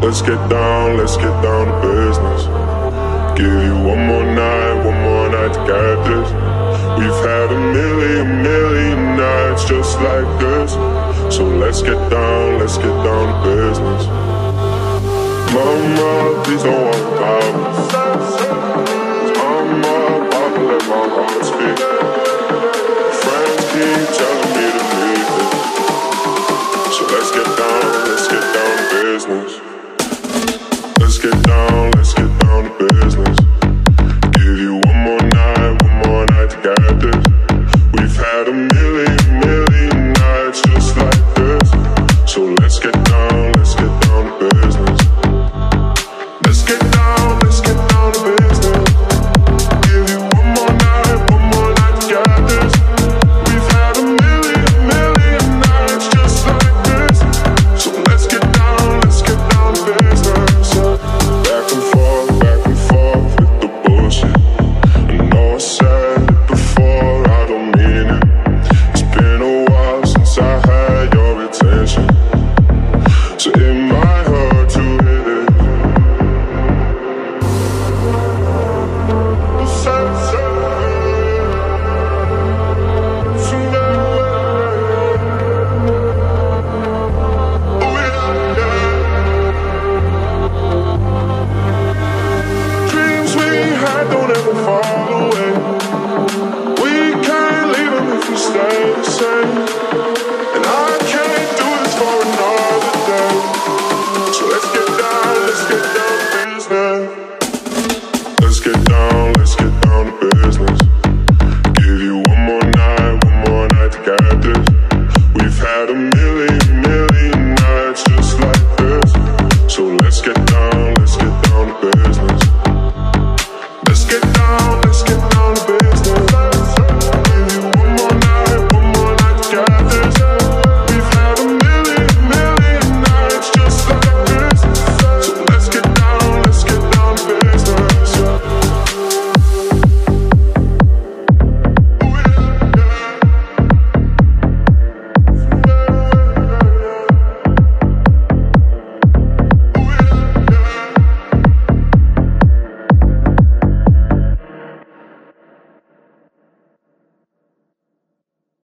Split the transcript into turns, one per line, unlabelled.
Let's get down, let's get down to business. Give you one more night, one more night to get this. We've had a million, million nights just like this. So let's get down, let's get down to business. Mama, please don't worry about me. Mama, I let my heart speak. Friends keep telling me to leave it. So let's get down, let's get down to business. Get down, let's get down had